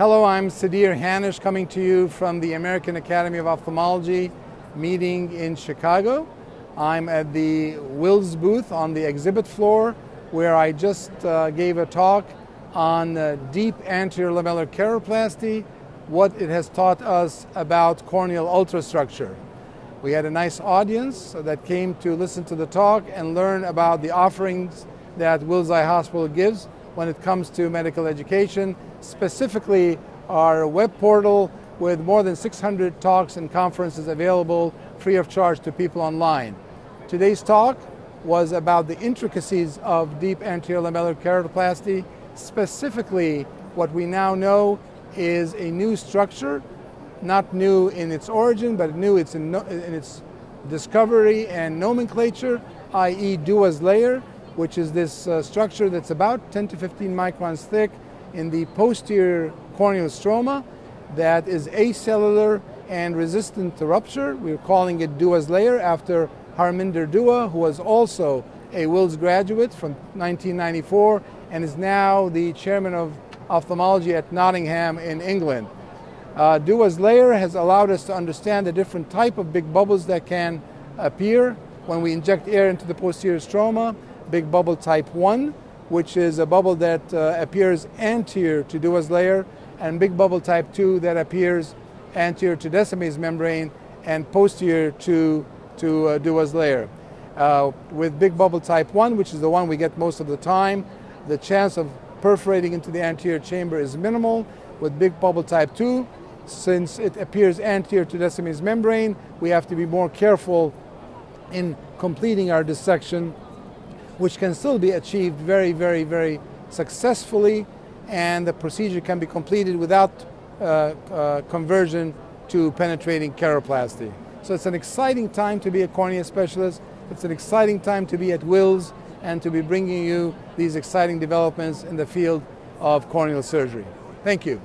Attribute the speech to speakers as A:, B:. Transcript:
A: Hello, I'm Sadeer Hannush coming to you from the American Academy of Ophthalmology meeting in Chicago. I'm at the Wills booth on the exhibit floor where I just uh, gave a talk on uh, deep anterior lamellar keratoplasty, what it has taught us about corneal ultrastructure. We had a nice audience that came to listen to the talk and learn about the offerings that Wills Eye Hospital gives when it comes to medical education, specifically our web portal with more than 600 talks and conferences available free of charge to people online. Today's talk was about the intricacies of deep anterior lamellar keratoplasty, specifically what we now know is a new structure not new in its origin, but new in, its discovery and nomenclature, i.e. Dua's layer, which is this uh, structure that's about 10 to 15 microns thick in the posterior corneal stroma that is acellular and resistant to rupture. We're calling it Dua's layer after Harminder Dua, who was also a Wills graduate from 1994 and is now the chairman of ophthalmology at Nottingham in England. Uh, Dua's layer has allowed us to understand the different type of big bubbles that can appear when we inject air into the posterior stroma. Big bubble type 1, which is a bubble that uh, appears anterior to Dua's layer, and big bubble type 2 that appears anterior to Descemet's membrane and posterior to, to uh, layer. Uh, with big bubble type 1, which is the one we get most of the time, the chance of perforating into the anterior chamber is minimal. With big bubble type 2, since it appears anterior to Descemet's membrane, we have to be more careful in completing our dissection, which can still be achieved very, very, very successfully, and the procedure can be completed without uh, uh, conversion to penetrating keratoplasty. So it's an exciting time to be a cornea specialist. It's an exciting time to be at Wills and to be bringing you these exciting developments in the field of corneal surgery. Thank you.